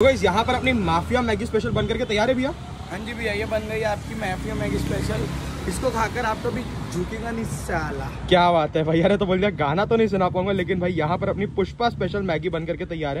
तो यहाँ पर अपनी माफिया मैगी स्पेशल बन करके तैयार है भैया? हाँ जी भैया ये बन गई आपकी माफिया मैगी स्पेशल इसको खाकर आप तो भी झुकेगा नहीं साला। क्या बात है भैया ने तो बोल दिया गाना तो नहीं सुना पाऊँगा लेकिन भाई यहाँ पर अपनी पुष्पा स्पेशल मैगी बन करके तैयार है।